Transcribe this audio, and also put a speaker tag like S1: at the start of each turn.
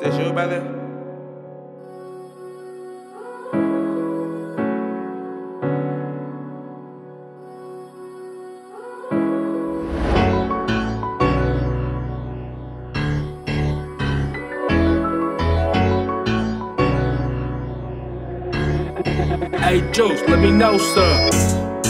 S1: That's you that?
S2: Hey, Juce, let me know, sir.